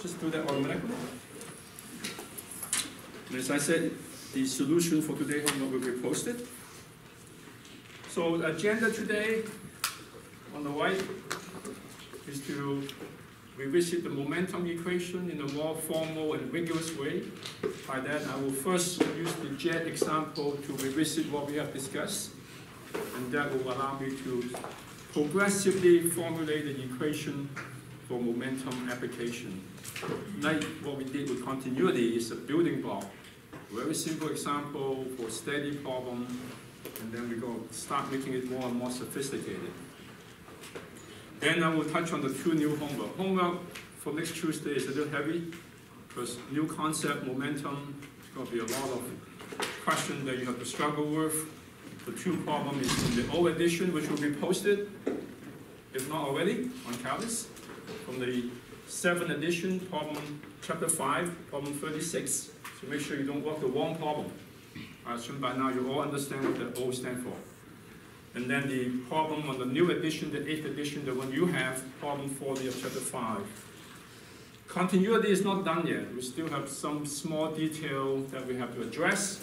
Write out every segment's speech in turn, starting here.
just do that automatically. And as I said, the solution for today's homework will be posted. So the agenda today on the right is to revisit the momentum equation in a more formal and rigorous way. By that, I will first use the jet example to revisit what we have discussed, and that will allow me to progressively formulate the equation for momentum application. Like what we did with continuity is a building block. Very simple example for steady problem, and then we go start making it more and more sophisticated. Then I will touch on the two new homework. Homework for next Tuesday is a little heavy, because new concept, momentum, it's going to be a lot of questions that you have to struggle with. The two problem is in the old edition, which will be posted, if not already, on Callis, from the seventh edition, problem chapter five, problem thirty-six. So make sure you don't work the wrong problem. I assume by now you all understand what the O stand for. And then the problem on the new edition, the eighth edition, the one you have, problem forty of chapter five. Continuity is not done yet. We still have some small detail that we have to address.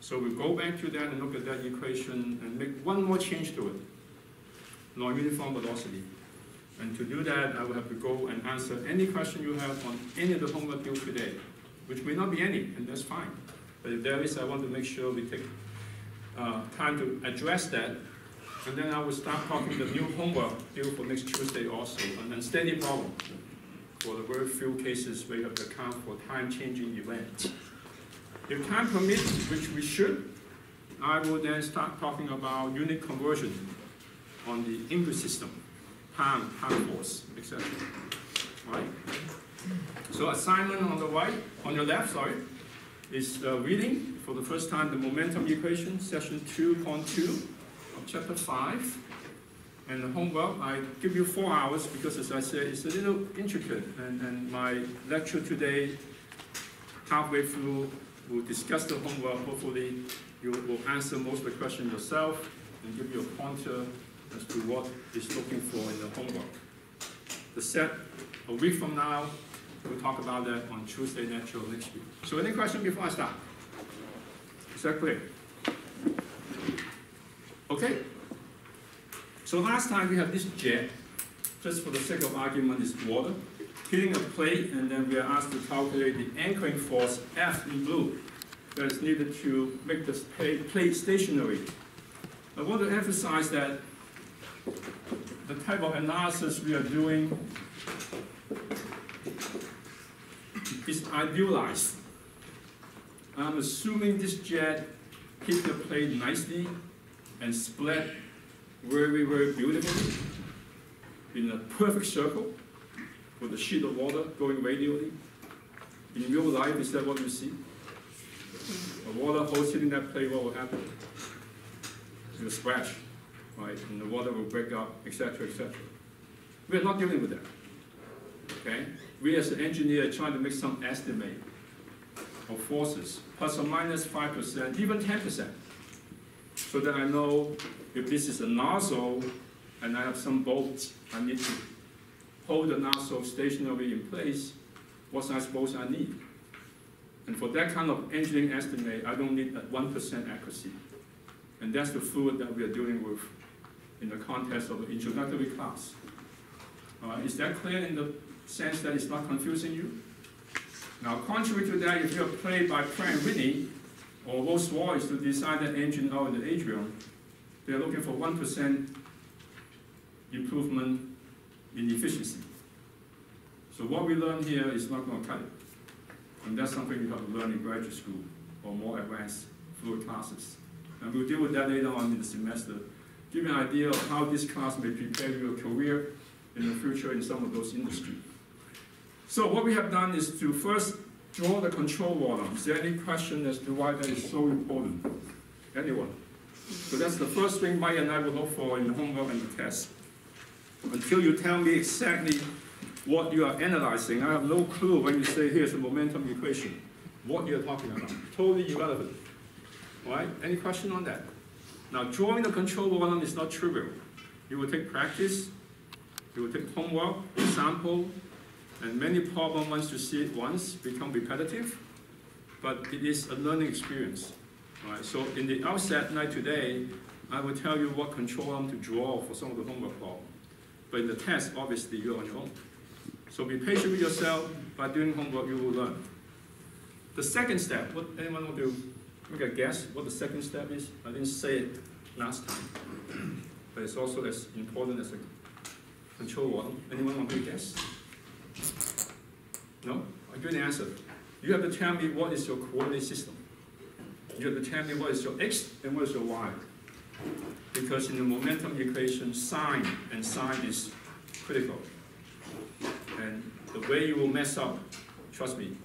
So we go back to that and look at that equation and make one more change to it. Non-uniform velocity. And to do that, I will have to go and answer any question you have on any of the homework due today, which may not be any, and that's fine. But if there is, I want to make sure we take uh, time to address that. And then I will start talking the new homework due for next Tuesday also, and then steady problem for the very few cases where you have to account for time-changing events. If time permits, which we should, I will then start talking about unit conversion on the English system, time force, etc. Right? So assignment on the right, on your left, sorry, is uh, reading for the first time the momentum equation, session 2.2 of chapter 5. And the homework, I give you four hours because as I said, it's a little intricate. And, and my lecture today, halfway through, we'll discuss the homework. Hopefully, you will answer most of the questions yourself and give you a pointer as to what is looking for in the homework. The set, a week from now, we'll talk about that on Tuesday natural next week. So any question before I start? Is that clear? Okay. So last time we had this jet, just for the sake of argument, is water, hitting a plate, and then we are asked to calculate the anchoring force F in blue that is needed to make the plate stationary. I want to emphasize that the type of analysis we are doing is idealized. I'm assuming this jet hit the plate nicely and split very, very beautifully in a perfect circle with a sheet of water going radially. In real life, is that what you see? A water hose hitting that plate, what will happen? It will splash, right? And the water will break up, etc., etc. We are not dealing with that. Okay? We as an engineer are trying to make some estimate of forces, plus or minus 5%, even 10%, so that I know if this is a nozzle and I have some bolts, I need to hold the nozzle stationary in place, what I suppose I need. And for that kind of engineering estimate, I don't need a 1% accuracy. And that's the fluid that we are dealing with in the context of the introductory class. Uh, is that clear in the sense that it's not confusing you? Now, contrary to that, if you're played by Pratt Whitney or Rolls-Royce to design that engine out in the atrium, they're looking for 1% improvement in efficiency. So what we learn here is not going to cut it. And that's something you have to learn in graduate school or more advanced fluid classes. And we'll deal with that later on in the semester. Give you an idea of how this class may prepare your career in the future in some of those industries. So what we have done is to first draw the control volume. Is there any question as to why that is so important? Anyone? So that's the first thing Mike and I will look for in the homework and the test. Until you tell me exactly what you are analyzing, I have no clue when you say here's a momentum equation, what you're talking about. Totally irrelevant. All right? Any question on that? Now, drawing the control volume is not trivial. You will take practice, you will take homework, sample, And many problems, once you see it once, become repetitive, but it is a learning experience. Right? So in the outset night today, I will tell you what control arm to draw for some of the homework problem. But in the test, obviously, you're on your own. So be patient with yourself. By doing homework, you will learn. The second step, what anyone will to make a guess what the second step is? I didn't say it last time, but it's also as important as a control one. Anyone want to guess? No? A good answer. You have to tell me what is your coordinate system. You have to tell me what is your x and what is your y. Because in the momentum equation, sign and sign is critical. And the way you will mess up, trust me,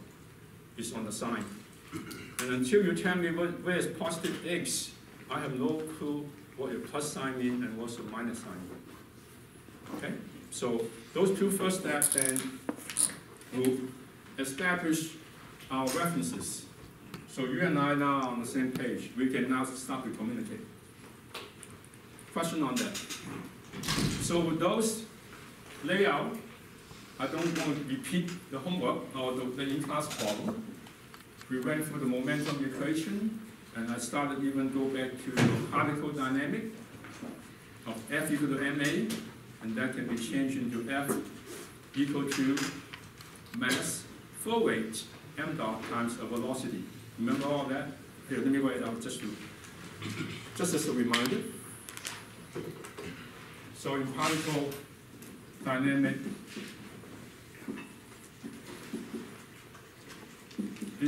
is on the sign. And until you tell me what, where is positive x, I have no clue what your plus sign means and what's your minus sign mean. Okay? So those two first steps then will establish our references. So you and I now are on the same page. We can now start to communicate. Question on that? So with those layout, I don't want to repeat the homework or the, the in-class problem. We went through the momentum equation, and I started even go back to the particle dynamic of F equal to ma, and that can be changed into F equal to mass flow rate m dot times a velocity. Remember all that? Here, let me write it out just to, just as a reminder. So in particle dynamic,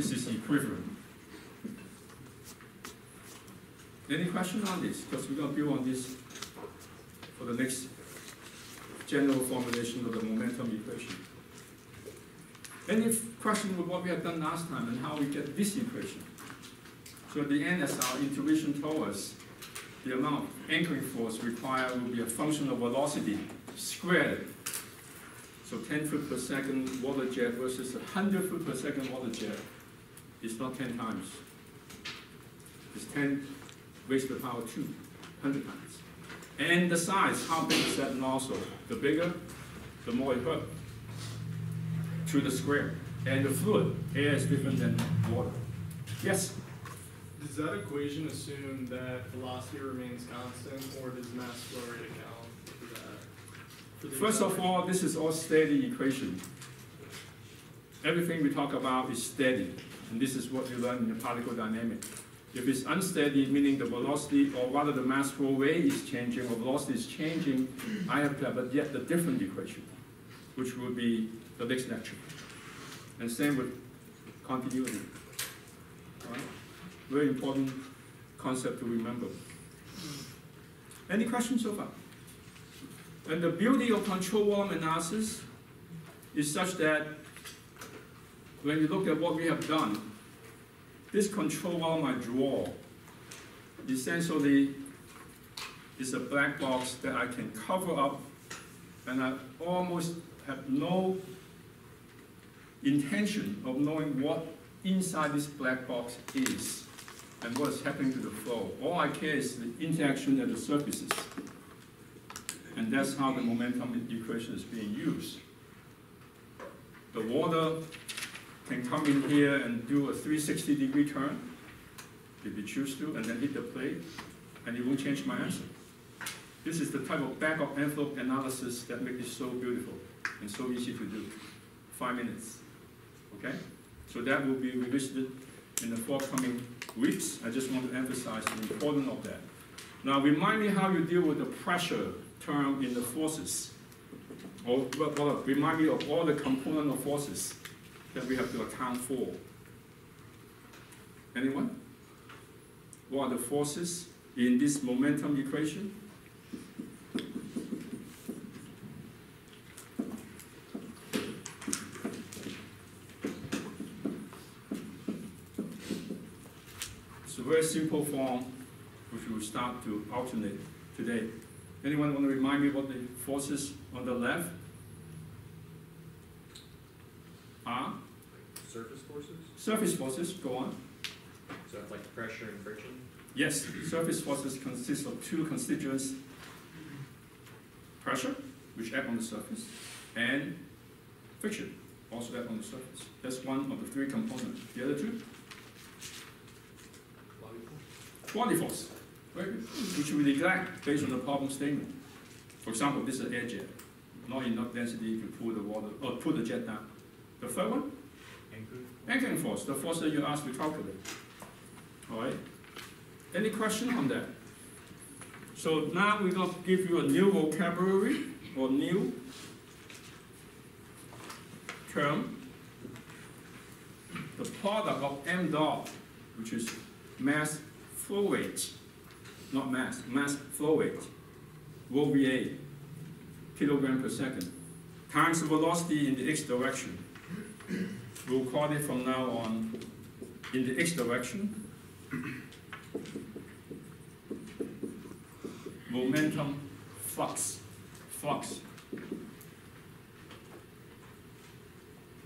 this is equivalent. Any question on this? Because we're gonna build on this for the next general formulation of the momentum equation. Any question with what we have done last time and how we get this equation? So at the end, as our intuition told us, the amount of anchoring force required will be a function of velocity squared. So 10 foot per second water jet versus 100 foot per second water jet is not 10 times. It's 10 raised to the power 2, 100 times. And the size, how big is that nozzle? The bigger, the more it hurt to the square. And the fluid, air is different than water. Yes? Does that equation assume that velocity remains constant, or does mass flow rate account for that? For First of all, this is all steady equation. Everything we talk about is steady, and this is what you learn in the particle dynamics. If it's unsteady, meaning the velocity, or rather the mass flow rate is changing, or velocity is changing, I have to have a yet a different equation, which will be the next lecture. And same with continuity. Right? Very important concept to remember. Any questions so far? And the beauty of control volume analysis is such that when you look at what we have done, this control arm I draw essentially is a black box that I can cover up and I almost have no intention of knowing what inside this black box is and what is happening to the flow. All I care is the interaction at the surfaces. And that's how the momentum equation is being used. The water can come in here and do a 360 degree turn, if you choose to, and then hit the plate, and it won't change my answer. This is the type of backup envelope analysis that makes it so beautiful and so easy to do. Five minutes, okay? So that will be revisited in the forthcoming weeks. I just want to emphasize the importance of that. Now, remind me how you deal with the pressure term in the forces. Or, well, remind me of all the component of forces that we have to account for. Anyone? What are the forces in this momentum equation? It's a very simple form which we will start to alternate today. Anyone want to remind me what the forces on the left are? Surface forces? Surface forces, go on. So that's like pressure and friction? Yes, surface forces consist of two constituents. Pressure, which act on the surface, and friction, also act on the surface. That's one of the three components. The other two, quality force, right? which we neglect based on the problem statement. For example, this is an air jet, not enough density to pull the water, or pull the jet down. The third one, anchoring force, the force that you asked to calculate. All right? Any question on that? So now we're going to give you a new vocabulary or new term. The product of m dot, which is mass flow rate, not mass, mass flow rate, rho VA, kilogram per second, times the velocity in the x direction. We'll call it from now on in the x direction. Momentum flux, flux. You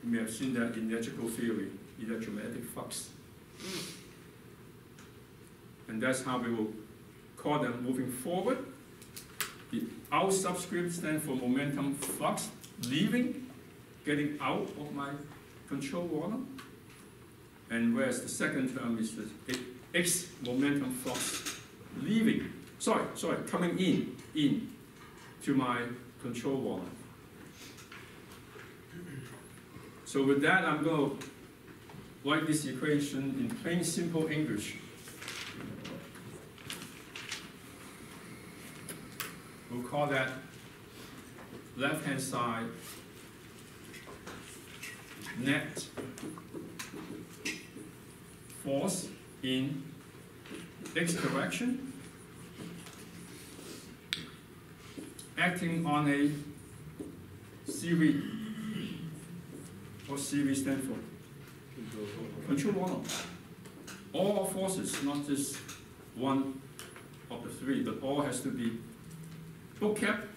may have seen that in electrical theory, electromagnetic flux. Mm. And that's how we will call them moving forward. The out subscript stands for momentum flux, leaving, getting out of my control volume. And whereas the second term is the x momentum flux, leaving, sorry, sorry, coming in, in to my control volume. So with that, I'm going to write this equation in plain, simple English. We'll call that left-hand side net force in x direction acting on a CV. What CV stand for? Control volume. All forces, not just one of the three, but all has to be book kept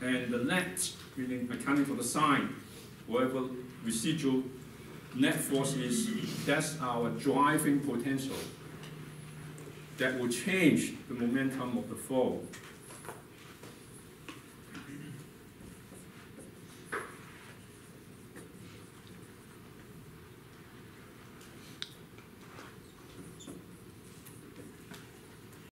and the net, meaning accounting for the sign, whatever residual net force is, that's our driving potential that will change the momentum of the flow.